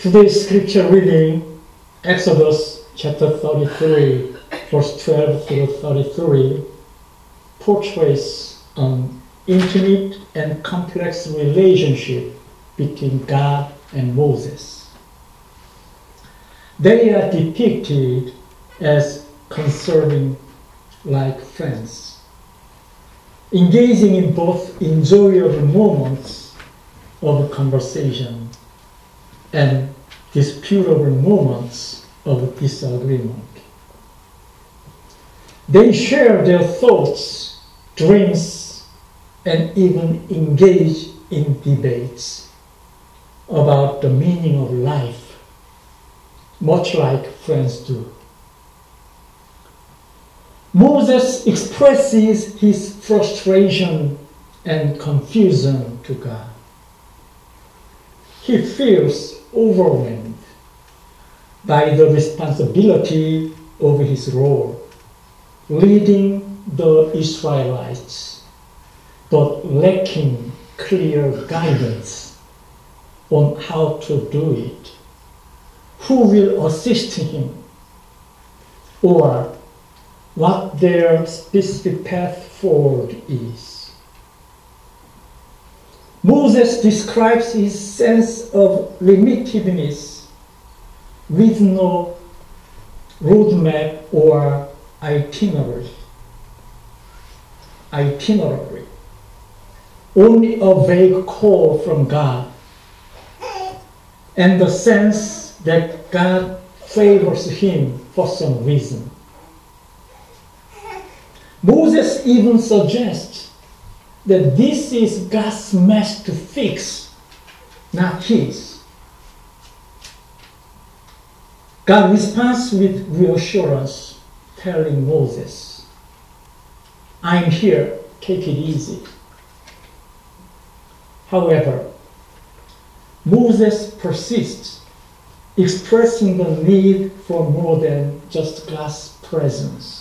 Today's scripture reading, Exodus chapter 33, verse 12 through 33, portrays an intimate and complex relationship between God and Moses. They are depicted as conserving like friends, engaging in both enjoyable moments of conversation and disputable moments of disagreement. They share their thoughts, dreams, and even engage in debates about the meaning of life, much like friends do. Moses expresses his frustration and confusion to God. He feels overwhelmed by the responsibility of his role, leading the Israelites, but lacking clear guidance on how to do it. Who will assist him? Or what their specific path forward is. Moses describes his sense of limitedness with no roadmap or itinerary. Itinerary. Only a vague call from God and the sense that God favors him for some reason. Moses even suggests that this is God's mess to fix, not his. God responds with reassurance, telling Moses, I'm here, take it easy. However, Moses persists, expressing the need for more than just God's presence.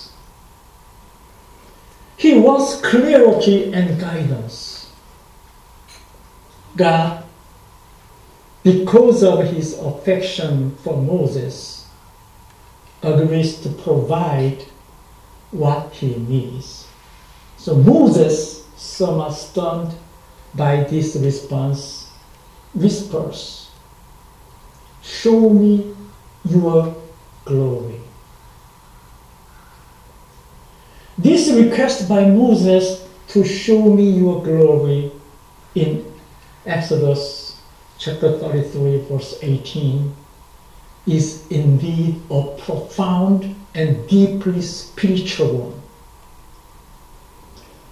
He wants clarity and guidance. God, because of his affection for Moses, agrees to provide what he needs. So Moses, somewhat stunned by this response, whispers, Show me your glory. This request by Moses to show me your glory in Exodus chapter 33, verse 18, is indeed a profound and deeply spiritual one.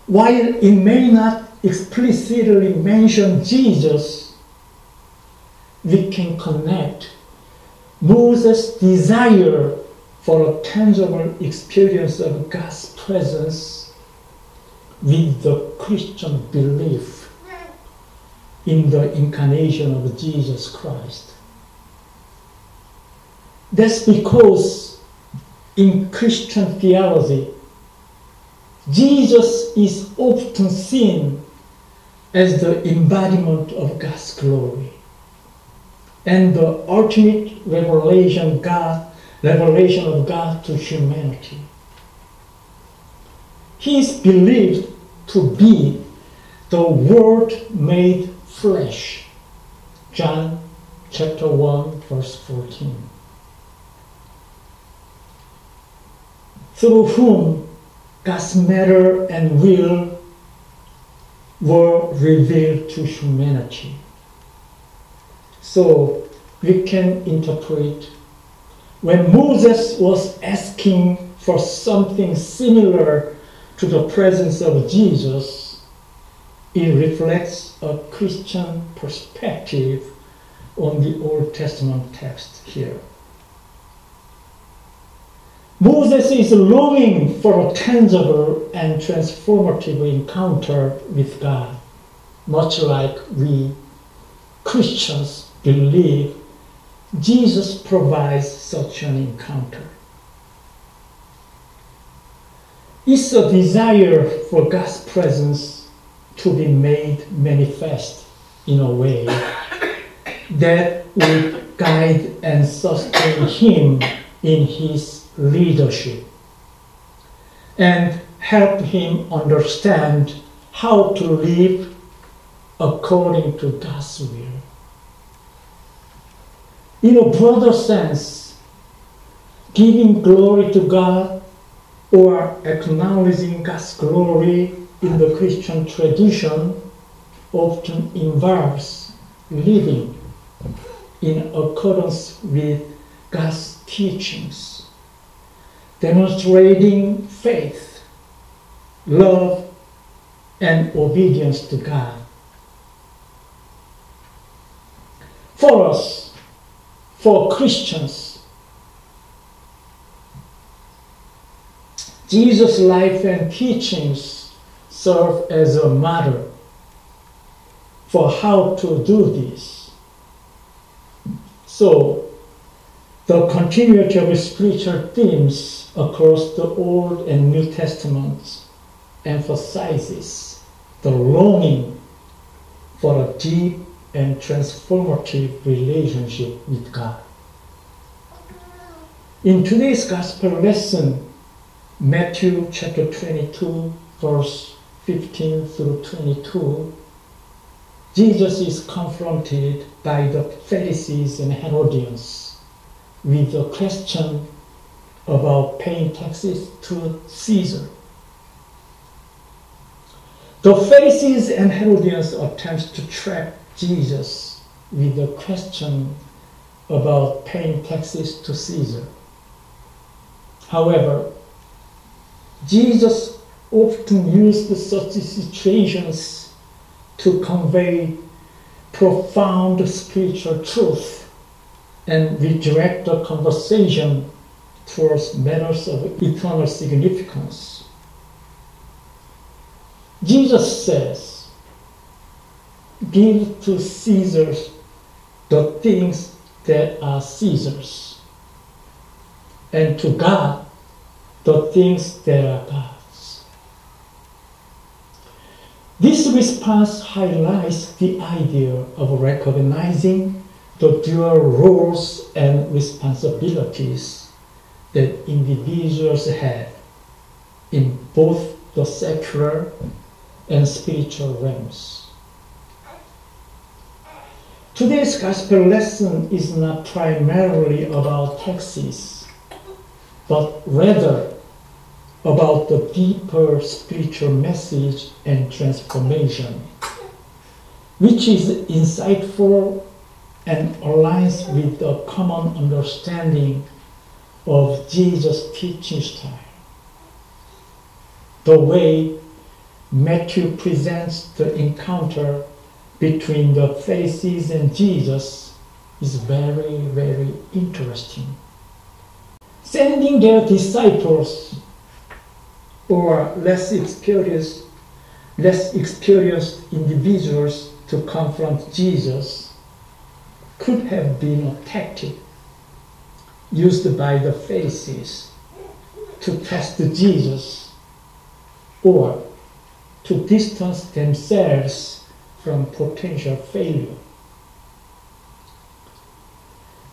While it may not explicitly mention Jesus, we can connect Moses' desire for a tangible experience of God's presence with the Christian belief in the incarnation of Jesus Christ. That's because in Christian theology, Jesus is often seen as the embodiment of God's glory and the ultimate revelation God revelation of God to humanity. He is believed to be the Word made flesh. John chapter 1, verse 14. Through whom God's matter and will were revealed to humanity. So we can interpret when Moses was asking for something similar to the presence of Jesus, it reflects a Christian perspective on the Old Testament text here. Moses is longing for a tangible and transformative encounter with God, much like we Christians believe Jesus provides such an encounter. It's a desire for God's presence to be made manifest in a way that would guide and sustain him in his leadership and help him understand how to live according to God's will. In a broader sense, giving glory to God or acknowledging God's glory in the Christian tradition often involves living in accordance with God's teachings, demonstrating faith, love, and obedience to God. For us, for Christians, Jesus' life and teachings serve as a model for how to do this. So, the continuity of spiritual themes across the Old and New Testaments emphasizes the longing for a deep and transformative relationship with God. In today's gospel lesson, Matthew chapter 22, verse 15 through 22, Jesus is confronted by the Pharisees and Herodians with a question about paying taxes to Caesar. The Pharisees and Herodians attempt to trap Jesus with a question about paying taxes to Caesar. However, Jesus often used such situations to convey profound spiritual truth and redirect the conversation towards matters of eternal significance. Jesus says, Give to Caesar the things that are Caesar's, and to God the things that are God's. This response highlights the idea of recognizing the dual roles and responsibilities that individuals have in both the secular and spiritual realms. Today's gospel lesson is not primarily about taxes, but rather about the deeper spiritual message and transformation, which is insightful and aligns with the common understanding of Jesus' teaching style. The way Matthew presents the encounter between the Pharisees and Jesus is very, very interesting. Sending their disciples or less experienced, less experienced individuals to confront Jesus could have been a tactic used by the Pharisees to test Jesus or to distance themselves from potential failure.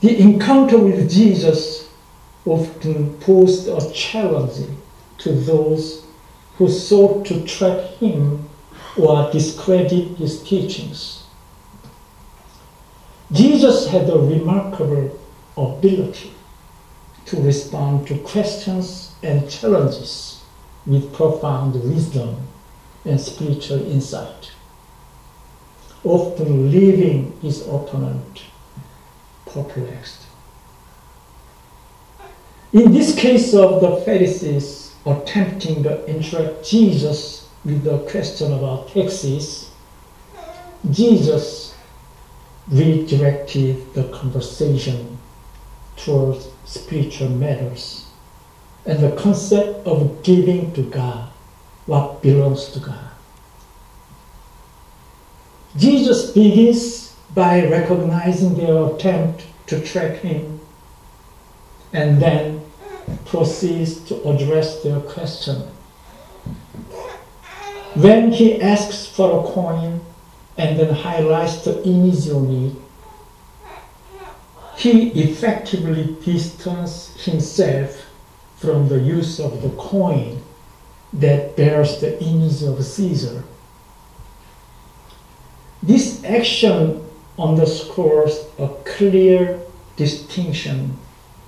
The encounter with Jesus often posed a challenge to those who sought to trap him or discredit his teachings. Jesus had a remarkable ability to respond to questions and challenges with profound wisdom and spiritual insight, often leaving his opponent perplexed. In this case of the Pharisees attempting to interrupt Jesus with the question about taxes, Jesus redirected the conversation towards spiritual matters and the concept of giving to God what belongs to God. Jesus begins by recognizing their attempt to trap him and then proceeds to address their question. When he asks for a coin and then highlights the immediate need, he effectively distances himself from the use of the coin that bears the image of Caesar. This action underscores a clear distinction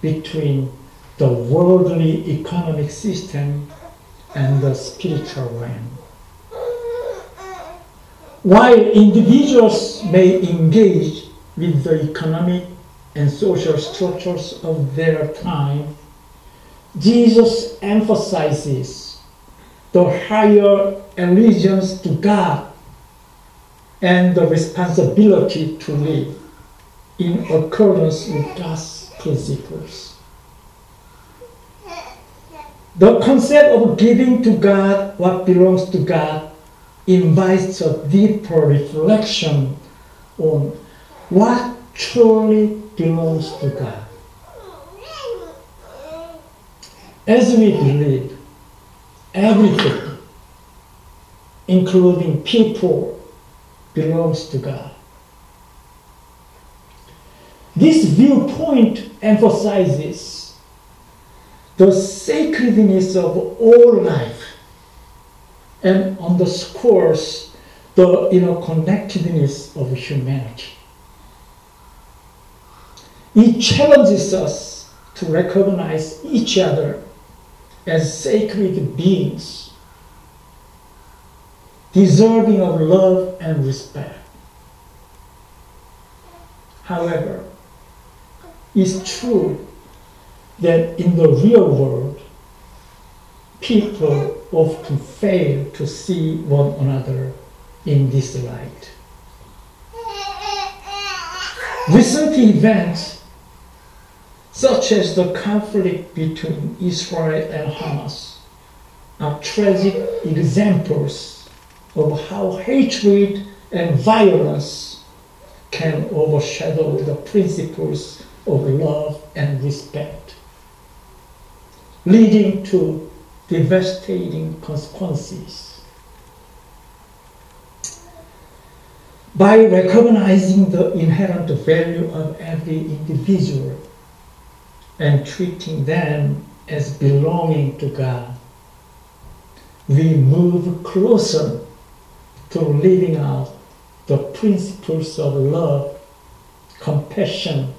between the worldly economic system and the spiritual realm. While individuals may engage with the economic and social structures of their time, Jesus emphasizes the higher allegiance to God and the responsibility to live in accordance with God's principles. The concept of giving to God what belongs to God invites a deeper reflection on what truly belongs to God. As we believe, everything, including people, belongs to God. This viewpoint emphasizes the sacredness of all life and underscores the interconnectedness of humanity. It challenges us to recognize each other as sacred beings, deserving of love and respect. However, it's true that in the real world, people often fail to see one another in this light. Recent events, such as the conflict between Israel and Hamas, are tragic examples of how hatred and violence can overshadow the principles of love and respect, leading to devastating consequences. By recognizing the inherent value of every individual and treating them as belonging to God, we move closer to living out the principles of love, compassion,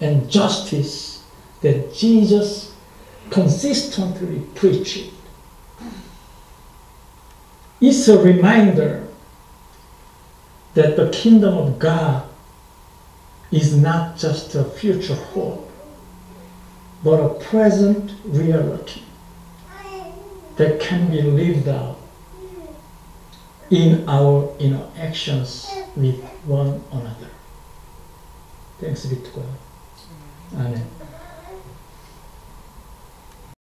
and justice that Jesus consistently preached. It's a reminder that the kingdom of God is not just a future hope, but a present reality that can be lived out in our interactions with one another. Thanks be to God. 아멘.